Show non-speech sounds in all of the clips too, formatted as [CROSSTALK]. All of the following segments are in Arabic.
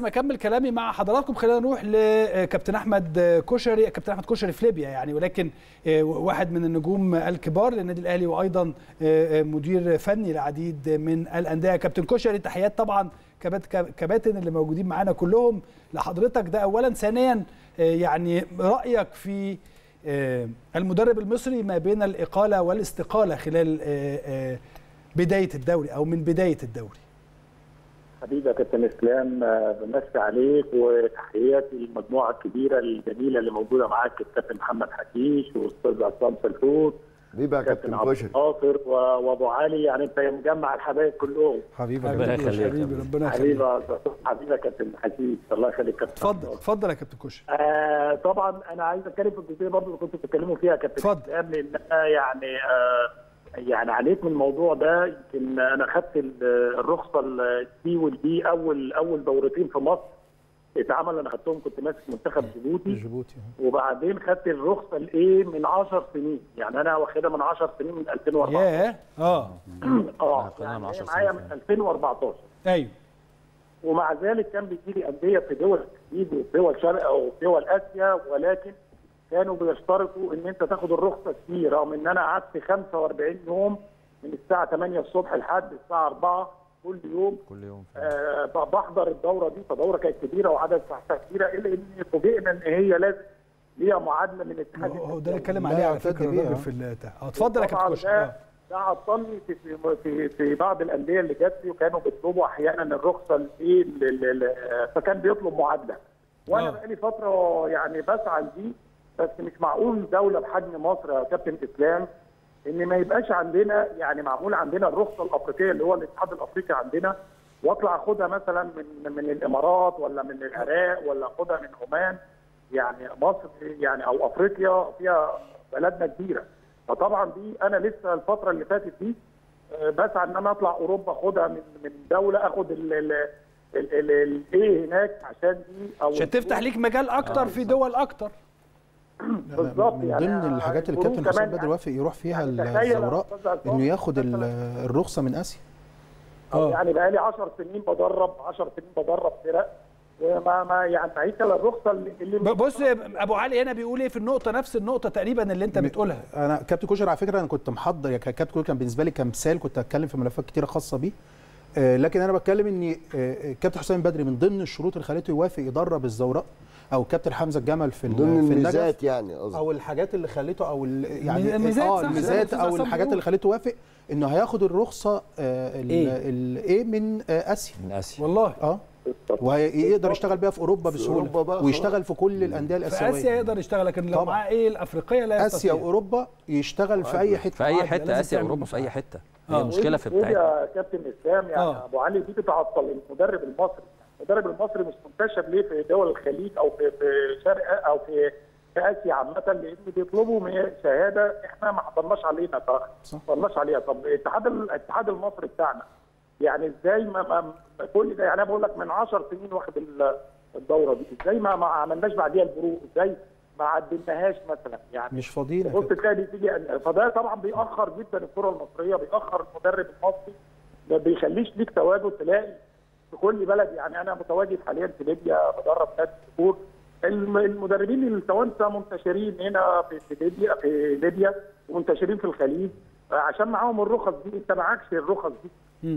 ما اكمل كلامي مع حضراتكم خلينا نروح لكابتن أحمد كشري كابتن أحمد كشري في ليبيا يعني ولكن واحد من النجوم الكبار للنادي الأهلي وأيضا مدير فني لعديد من الأندية. كابتن كشري تحيات طبعا كباتن اللي موجودين معانا كلهم لحضرتك. ده اولا. ثانيا يعني رأيك في المدرب المصري ما بين الإقالة والاستقالة خلال بداية الدوري أو من بداية الدوري؟ حبيبي يا كابتن اسلام بمسي عليك وتحياتي للمجموعة الكبيرة الجميلة اللي موجودة معاك الكابتن محمد حشيش والأستاذ عصام سلفوت حبيبي يا كابتن كشري ناصر وأبو علي يعني أنت مجمع الحبايب كلهم. حبيبي ربنا يخليك حبيبي ربنا يخليك. حبيبي يا كابتن حشيش الله يخليك كابتن اتفضل اتفضل يا كابتن كشري آه طبعا أنا عايز أتكلم في الجزئية برضه اللي كنتوا بتتكلموا فيها يا كابتن اتفضل. لأن يعني آه يعني عليك من الموضوع ده يمكن أنا خدت الرخصة ال C وال B اول أول دورتين في مصر اتعمل أنا خدتهم كنت ماسك منتخب جيبوتي. جيبوتي وبعدين خدت الرخصة ال A من 10 سنين يعني أنا واخدها من 10 سنين من 2014 ياه آه. [CLEARS THROAT] آه يعني معايا من 2014 أيوه. ومع ذلك كان بيجي لي أندية في دول الخليج وفي دول شرق أو دول آسيا ولكن كانوا بيشترطوا إن أنت تاخد الرخصة دي رغم إن أنا قعدت 45 يوم من الساعة 8 الصبح لحد الساعة 4 كل يوم. كل يوم آه بحضر الدورة دي فدورة كانت كبيرة وعدد ساعتها كبيرة إلا إن فوجئنا إن هي لازم ليها معادلة من الاتحاد هو ده اللي أتكلم عليه على فكرة الراجل في آه اتفضل يا كابتن كشري ده عطلني في في في بعض الأندية اللي جات لي وكانوا بيطلبوا أحيانا الرخصة الايه فكان بيطلب معادلة. وأنا بقالي فترة يعني بسعى لدي بس مش معقول دولة بحجم مصر يا كابتن إسلام إن ما يبقاش عندنا يعني معمول عندنا الرخصة الأفريقية اللي هو الاتحاد الأفريقي عندنا واطلع اخدها مثلا من من الإمارات ولا من العراق ولا اخدها من عمان يعني مصر يعني أو أفريقيا فيها بلدنا كبيرة. فطبعا دي أنا لسه الفترة اللي فاتت دي بسعى إن أنا أطلع أوروبا أخدها من من دولة أخد الايه هناك عشان دي أو عشان تفتح ليك مجال أكتر آه في دول أكتر. بالظبط من ضمن يعني الحاجات اللي الكابتن حسام بدر وافق يروح فيها يعني الزوراء إنه ياخد الرخصة من آسيا. آه. يعني بقى لي 10 سنين بدرب 10 سنين بدرب فرق وما ما يعني هيكل الرخصة اللي بص أبو علي هنا بيقول إيه في النقطة نفس النقطة تقريبا اللي أنت بتقولها. أنا كابتن كوشر على فكرة أنا كنت محضر يعني كابتن كوشر كان بالنسبة لي كمثال كنت هتكلم في ملفات كتيرة خاصة بيه. لكن أنا بتكلم ان آه كابتن حسام بدري من ضمن الشروط اللي خليته يوافق يدرب الزوراء أو كابتن حمزة الجمل في ضمن في الميزات يعني قصدي أو الحاجات اللي خليته أو يعني الميزات آه الميزات أو الحاجات اللي خليته يوافق إنه هياخد الرخصة الايه من آه آسيا. من آسيا. والله. آه. ويقدر يشتغل بيها في أوروبا بسهولة أوروبا ويشتغل في كل الأندية الآسيوية. في آسيا يقدر يشتغل لكن لو معاه إيه الأفريقية لا يستطيع. آسيا وأوروبا يشتغل في أي حتة. في أي حتة آسيا واوروبا في أي حتة. هي المشكلة في بتاعتنا يا كابتن إسلام؟ يعني آه. أبو علي دي بتعطل المدرب المصري. المدرب المصري مش منتشر ليه في دول الخليج أو في في شرق أو في في آسيا عامة؟ لأن بيطلبوا شهادة إحنا ما حضرناش علينا ما حضرناش عليها. طب الاتحاد الاتحاد المصري بتاعنا يعني إزاي ما, ما كل ده؟ يعني أنا بقول لك من 10 سنين واخد الدورة دي. إزاي ما, ما عملناش بعديها البروق إزاي؟ ما عدلناهاش مثلا يعني مش فاضيين بص تلاقي دي تيجي فده طبعا بيأخر جدا الكرة المصرية بيأخر المدرب المصري ما بيخليش ليك تواجد تلاقي في كل بلد. يعني أنا متواجد حاليا في ليبيا بدرب نادي الصقور المدربين التوانسة منتشرين هنا في ليبيا في ليبيا ومنتشرين في الخليج عشان معاهم الرخص دي. أنت معكش الرخص دي.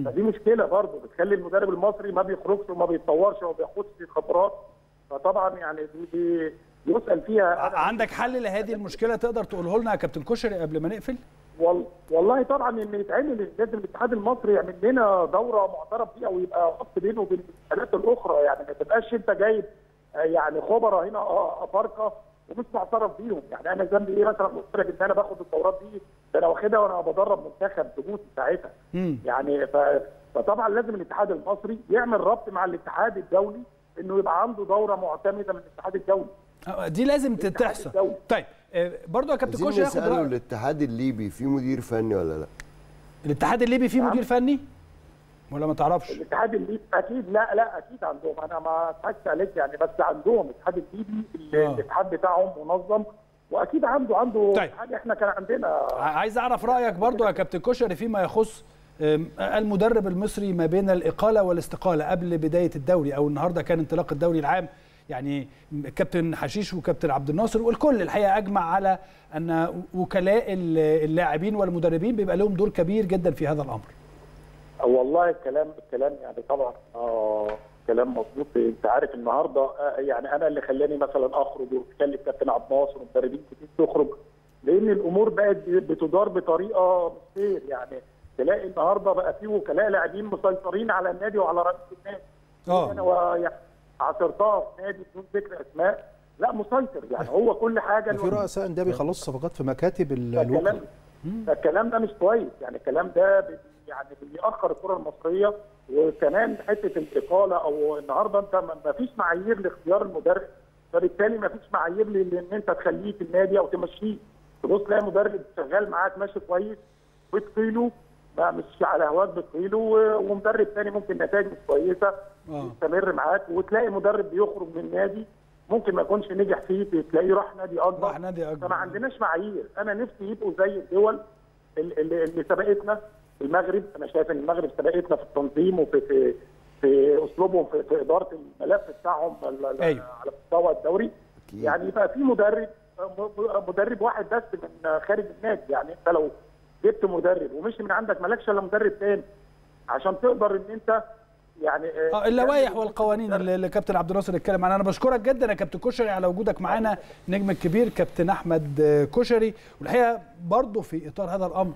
فدي مشكلة برضه بتخلي المدرب المصري ما بيخرجش وما بيتطورش وما بياخدش خبرات. فطبعا يعني دي, دي يسأل فيها. عندك حل لهذه المشكلة تقدر تقوله لنا يا كابتن كشري قبل ما نقفل؟ والله طبعا إن يتعمل لازم الاتحاد المصري يعمل لنا دورة معترف بيها ويبقى ربط بينه وبين الاتحادات الأخرى يعني ما تبقاش أنت جايب يعني خبراء هنا افارقه ومش معترف بيهم. يعني أنا ذنبي إيه مثلا؟ قلت لك إن أنا باخد الدورات دي ده أنا واخدها وأنا بدرب منتخب جيبوتي ساعتها. يعني ف... فطبعا لازم الاتحاد المصري يعمل ربط مع الاتحاد الدولي إنه يبقى عنده دورة معتمدة من الاتحاد الدولي. دي لازم تحصل طيب برضه يا كابتن كوش ياخد رايك الاتحاد الليبي فيه مدير فني ولا لا؟ الاتحاد الليبي فيه مدير فني؟ ولا ما تعرفش؟ الاتحاد الليبي أكيد لا لا أكيد عندهم أنا ما أضحكش عليك يعني بس عندهم الاتحاد الليبي الاتحاد بتاعهم منظم وأكيد عنده عنده طيب. حاجة إحنا كان عندنا عايز أعرف رأيك برضو يا كابتن كشري فيما يخص المدرب المصري ما بين الإقالة والاستقالة قبل بداية الدوري أو النهارده كان انطلاق الدوري العام يعني كابتن حشيش وكابتن عبد الناصر والكل الحقيقة أجمع على أن وكلاء اللاعبين والمدربين بيبقى لهم دور كبير جدا في هذا الأمر. والله الكلام الكلام يعني طبعا آه كلام مظبوط أنت عارف النهارده آه يعني أنا اللي خلاني مثلا أخرج وأتكلم كابتن عبد الناصر ومدربين كتير تخرج لأن الأمور بقت بتدار بطريقة مش يعني تلاقي النهارده بقى في وكلاء لاعبين مسيطرين على النادي وعلى رئيس النادي. آه أنا عاصرتها في نادي بدون ذكر أسماء لا مسيطر يعني هو كل حاجة في رؤساء أندية بيخلصوا صفقات في مكاتب الوكلاء الكلام ده مش كويس يعني الكلام ده يعني بيأخر الكرة المصرية وكمان حتة الاقاله أو النهارده أنت ما فيش معايير لاختيار المدرب فبالتالي ما فيش معايير لأن أنت تخليه في النادي أو تمشيه. تبص تلاقي مدرب شغال معاك ماشي كويس بتقيله مش على هواك بتقيله ومدرب ثاني ممكن نتائج مش كويسة. يستمر معاك وتلاقي مدرب بيخرج من النادي ممكن ما يكونش نجح فيه تلاقيه راح نادي أكبر. راح نادي أكبر. فما عندناش معايير. أنا نفسي يبقوا زي الدول اللي, اللي سبقتنا المغرب. أنا شايف إن المغرب سبقتنا في التنظيم وفي في, في أسلوبهم في, في إدارة الملف بتاعهم أيوه. على مستوى الدوري. أكيد. يعني يبقى في مدرب مدرب واحد بس من خارج النادي. يعني أنت لو جبت مدرب ومشي من عندك مالكش إلا مدرب تاني. عشان تقدر إن أنت يعني آه اللوائح والقوانين اللي كابتن عبد الناصر اتكلم عنها. أنا بشكرك جدا يا كابتن كشري على وجودك معانا نجم الكبير كابتن أحمد كشري. والحقيقة برضه في إطار هذا الأمر